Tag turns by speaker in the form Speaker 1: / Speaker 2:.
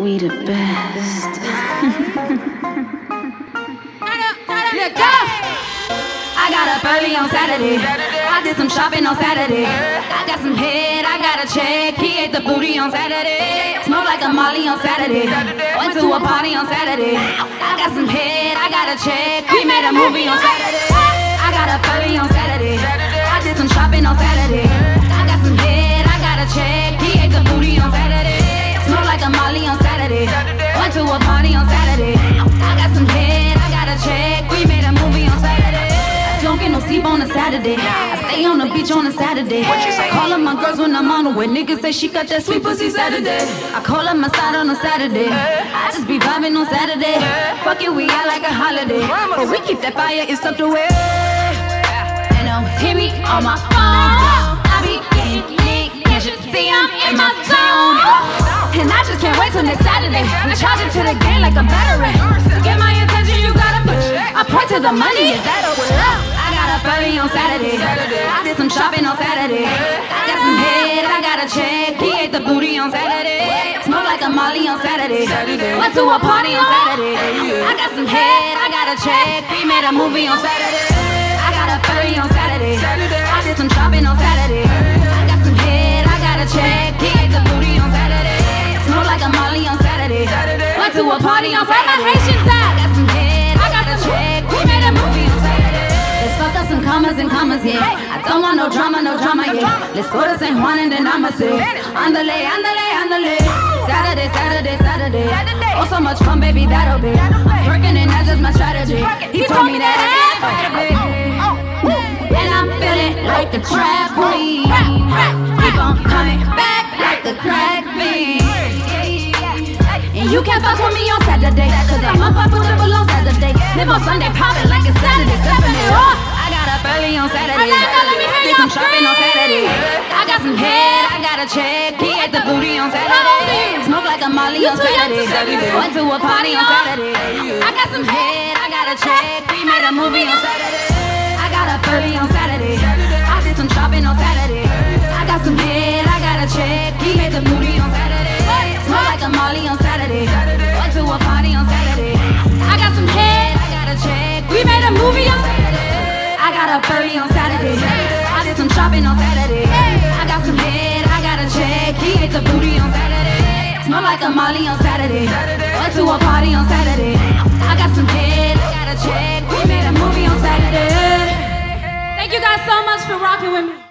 Speaker 1: we the best.
Speaker 2: Look up. I got up early on Saturday. I did some shopping on Saturday. I got some head, I got a check. He ate the booty on Saturday. Smoke like a molly on Saturday. Went to a party on Saturday. I got some head, I got a check. We made a movie on Saturday. I got up early on Saturday. Sleep on a Saturday. I stay on the beach on a Saturday. Call up my girls when I'm on the way. Niggas say she got that sweet pussy Saturday. I call up my side on a Saturday. I just be vibing on Saturday. Fuck it, we out like a holiday. But we keep that fire, it's tucked away. And don't hit me on my phone. I be getting lit. Can't you see I'm in my zone? And I just can't wait till next Saturday. I'm charging to the game like a battery. To get my attention, you gotta push. I point to the money, is that over? I got up early on Saturday. I did some shopping on Saturday. I got some head, I got a check. He ate the booty on Saturday. Smoke like a molly on Saturday. Went to a party on Saturday. I got some head, I got a check. We made a movie on Saturday. I got up early on Saturday. I did some shopping on Saturday. I got some head, I got a check. He ate the booty on Saturday. Smoke like a molly on Saturday. Went to a party on Saturday. Don't want no drama, no drama, yeah. Let's go to San Juan and then I'ma say, Andale, andale, andale. Saturday, Saturday, Saturday. Oh, so much fun, baby, that'll be. I'm working and that's just my strategy. He told me that it's Saturday. And I'm feeling like a trap queen. Keep on coming back like the crack beat. And you can't fuck with me on Saturday. Cause I'm unfuckable on Saturday. Live on Sunday, popping like it's Saturday. Stepping it off. I got up early on Saturday. Orlando, let me hear Did some shopping on Saturday. I got some head, I got a check. He ate the booty on Saturday. Smoke like a molly on Saturday. Went to a party on Saturday. I got some head, I got a check. We made a movie on Saturday. I got up early on Saturday. I did some shopping on Saturday. I got some head, I got a check. He made the booty on Saturday. Smoke like a molly on Saturday. Went to a party on Saturday. I got some head, I got a check. We made a movie on Saturday. I got up early on Smell like a molly on Saturday. Went to a party on Saturday. I got some head, I got a check. We made a movie on Saturday.
Speaker 3: Thank you guys so much for rocking with me.